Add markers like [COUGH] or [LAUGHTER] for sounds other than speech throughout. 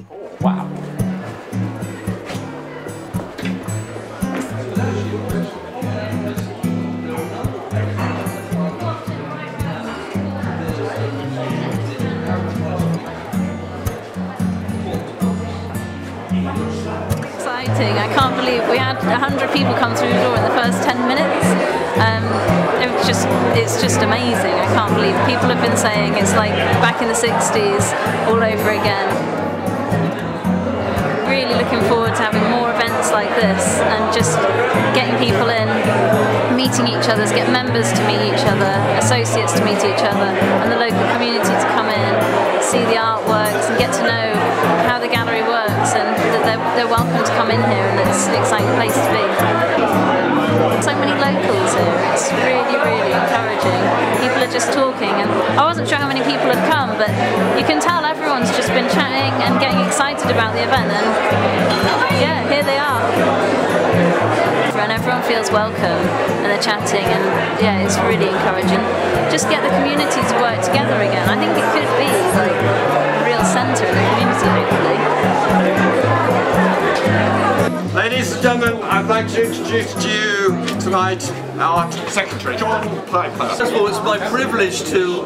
Oh, wow. exciting. I can't believe we had 100 people come through the door in the first 10 minutes. Um, it's just it's just amazing. I can't believe people have been saying it's like back in the 60s all over again. Really looking forward to having more events like this and just getting people in, meeting each other, get members to meet each other, associates to meet each other, and the local community to come in, see the artworks and get to know how the gallery works and that they're, they're welcome to come in here and it's an exciting place to be. So many locals here, it's really, really encouraging. Are just talking and I wasn't sure how many people had come but you can tell everyone's just been chatting and getting excited about the event and yeah, here they are. And everyone feels welcome and they're chatting and yeah, it's really encouraging. Just get the community to work together again. I think it could be like a real centre in the community hopefully. Ladies and gentlemen, I'd like to introduce to you tonight our Secretary, John Piper. First of all, it's my privilege to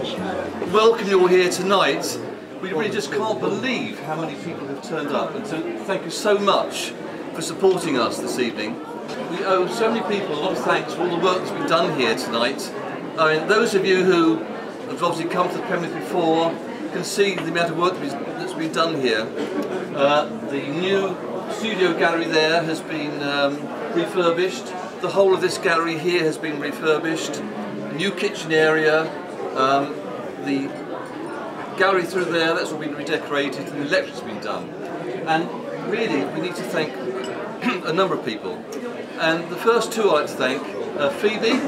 welcome you all here tonight. We really just can't believe how many people have turned up and so thank you so much for supporting us this evening. We owe so many people a lot of thanks for all the work that's been done here tonight. I mean, those of you who have obviously come to the Premier before can see the amount of work that's been done here. Uh, the new studio gallery there has been um, refurbished. The whole of this gallery here has been refurbished. New kitchen area. Um, the gallery through there, that's all been redecorated and the electric's been done. And really, we need to thank [CLEARS THROAT] a number of people. And the first two I'd like to thank are Phoebe,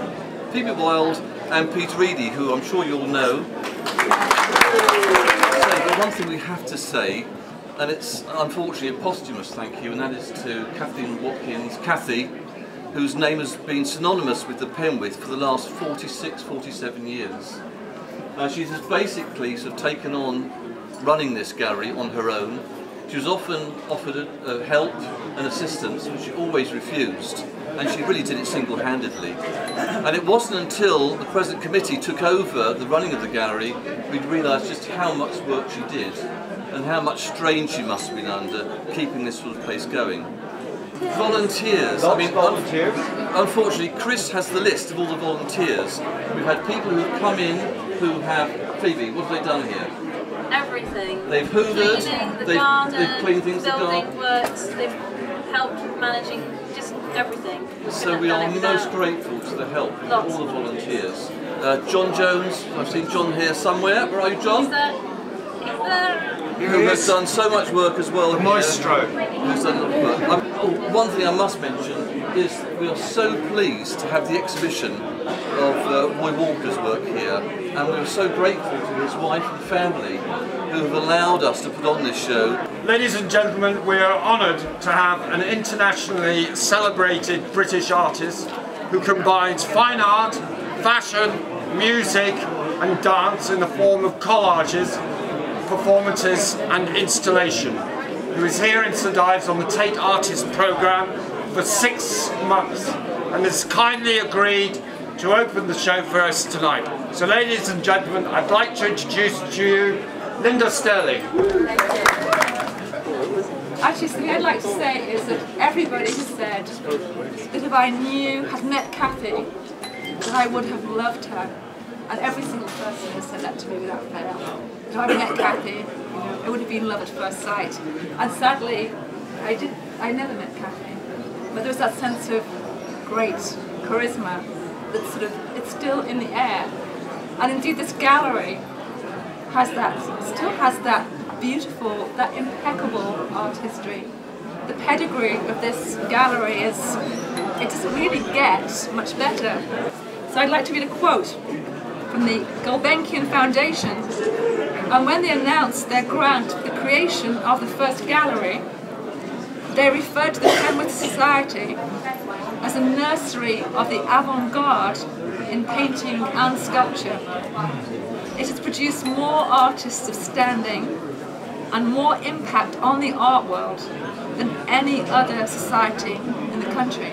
Phoebe Wild and Peter Eady, who I'm sure you all know. So, one thing we have to say and it's unfortunately a posthumous thank you, and that is to Kathleen Watkins, Kathy, whose name has been synonymous with the Penwith for the last 46, 47 years. Uh, she has basically sort of taken on running this gallery on her own. She was often offered help and assistance, but she always refused, and she really did it single-handedly. And it wasn't until the present committee took over the running of the gallery we'd realised just how much work she did and how much strain she must have been under keeping this sort of place going. Volunteers. I mean, volunteers. Unfortunately, Chris has the list of all the volunteers. We've had people who've come in who have. Phoebe, what have they done here? Everything. They've hoovered, Cleaning the they've, garden, they've cleaned things, the building garden. works, they've helped managing just everything. So we are most grateful to the help of Lots. all the volunteers. Uh, John Jones, I've seen John here somewhere. Where are you, John? Is that, is that who has done so much work as well. The maestro. Who's done a lot of work. Um, oh, one thing I must mention is we are so pleased to have the exhibition of uh, Roy Walker's work here, and we are so grateful to his wife and family who have allowed us to put on this show. Ladies and gentlemen, we are honoured to have an internationally celebrated British artist who combines fine art, fashion, music and dance in the form of collages performances and installation, who is here in St Ives on the Tate Artist Programme for six months and has kindly agreed to open the show for us tonight. So ladies and gentlemen, I'd like to introduce to you Linder Sterling. Actually, something I'd like to say is that everybody has said that if I knew, had met Kathy, that I would have loved her. And every single person has said that to me without fail. If I met Kathy, it would have been love at first sight. And sadly, I did. I never met Kathy, but there was that sense of great charisma that sort of it's still in the air. And indeed, this gallery has that, still has that beautiful, that impeccable art history. The pedigree of this gallery is, it doesn't really get much better. So I'd like to read a quote from the Gulbenkian Foundation. And when they announced their grant for the creation of the first gallery, they referred to the Penwith Society as a nursery of the avant-garde in painting and sculpture. It has produced more artists of standing and more impact on the art world than any other society in the country.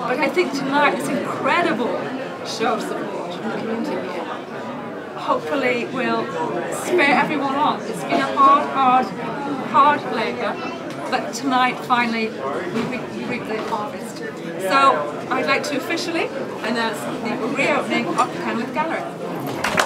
But I think tonight this incredible show of support from the community here hopefully will spare everyone on. It's been a hard, hard, hard labour, but tonight finally we reap, the harvest. So I'd like to officially announce the reopening of the Penwith Gallery.